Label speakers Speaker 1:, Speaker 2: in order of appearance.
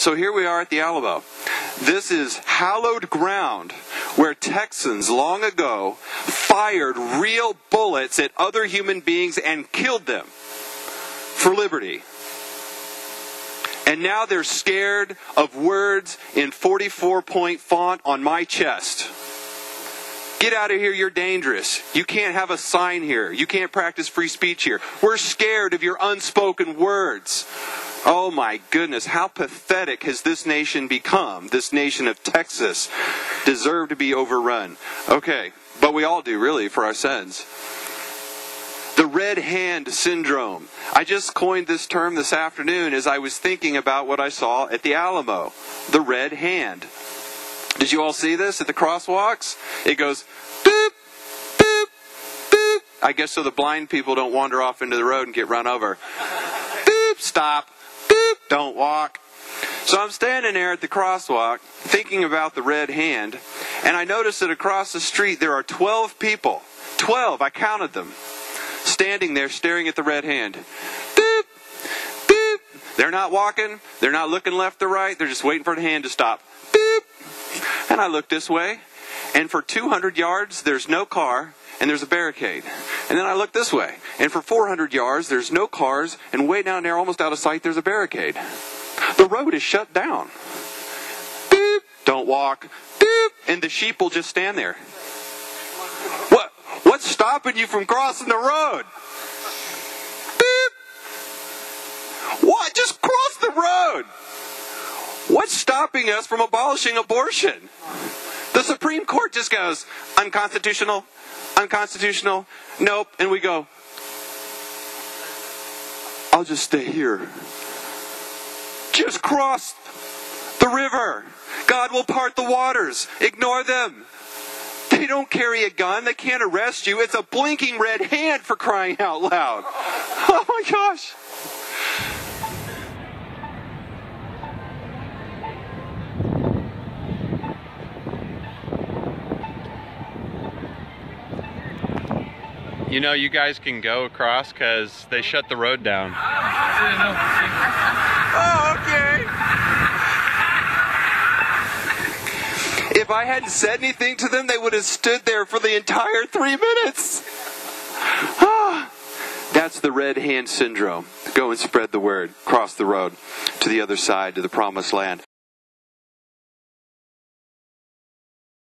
Speaker 1: So here we are at the Alamo. This is hallowed ground where Texans long ago fired real bullets at other human beings and killed them for liberty. And now they're scared of words in 44 point font on my chest. Get out of here, you're dangerous. You can't have a sign here. You can't practice free speech here. We're scared of your unspoken words. Oh my goodness, how pathetic has this nation become? This nation of Texas deserve to be overrun. Okay, but we all do really for our sins. The red hand syndrome. I just coined this term this afternoon as I was thinking about what I saw at the Alamo. The red hand. Did you all see this at the crosswalks? It goes boop, boop, boop. I guess so the blind people don't wander off into the road and get run over. Boop, stop don't walk. So I'm standing there at the crosswalk thinking about the red hand, and I notice that across the street there are 12 people. 12, I counted them, standing there staring at the red hand. Boop, boop. They're not walking, they're not looking left or right, they're just waiting for the hand to stop. Boop. And I look this way, and for 200 yards there's no car, and there's a barricade. And then I look this way, and for 400 yards, there's no cars, and way down there, almost out of sight, there's a barricade. The road is shut down. Beep, don't walk. Beep, and the sheep will just stand there. What? What's stopping you from crossing the road? Beep. What? Just cross the road. What's stopping us from abolishing abortion? The Supreme Court just goes unconstitutional, unconstitutional, nope, and we go, I'll just stay here. Just cross the river. God will part the waters. Ignore them. They don't carry a gun. They can't arrest you. It's a blinking red hand for crying out loud. Oh my gosh. You know, you guys can go across because they shut the road down. Oh, okay. If I hadn't said anything to them, they would have stood there for the entire three minutes. That's the red hand syndrome. Go and spread the word. Cross the road to the other side, to the promised land.